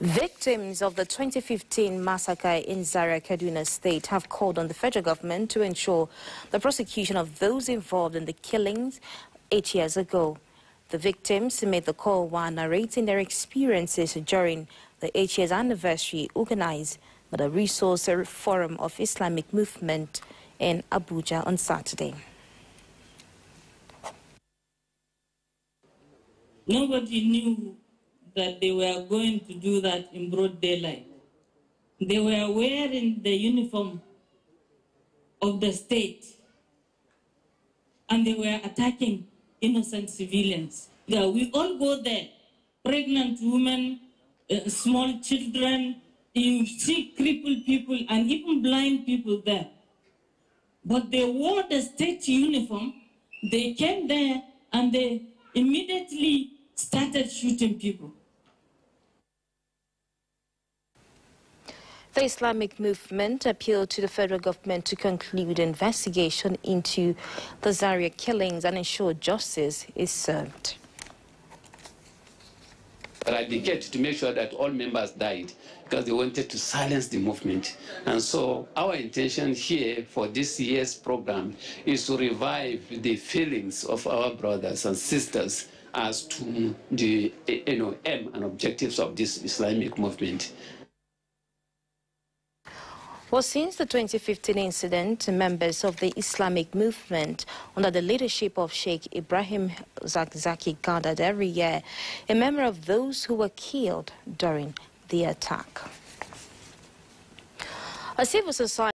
Victims of the 2015 massacre in Zaria, Kaduna State have called on the federal government to ensure the prosecution of those involved in the killings eight years ago. The victims made the call while narrating their experiences during the eight years anniversary organized by the Resource Forum of Islamic Movement in Abuja on Saturday. Nobody knew that they were going to do that in broad daylight. They were wearing the uniform of the state and they were attacking innocent civilians. Yeah, we all go there, pregnant women, uh, small children, you see crippled people and even blind people there. But they wore the state uniform, they came there and they immediately started shooting people. The Islamic movement appealed to the federal government to conclude investigation into the Zaria killings and ensure justice is served. I Eradicate to make sure that all members died because they wanted to silence the movement. And so our intention here for this year's program is to revive the feelings of our brothers and sisters as to the you know, aim and objectives of this Islamic movement. Well, since the 2015 incident, members of the Islamic movement, under the leadership of Sheikh Ibrahim Zakzaky, gathered every year in memory of those who were killed during the attack. A civil society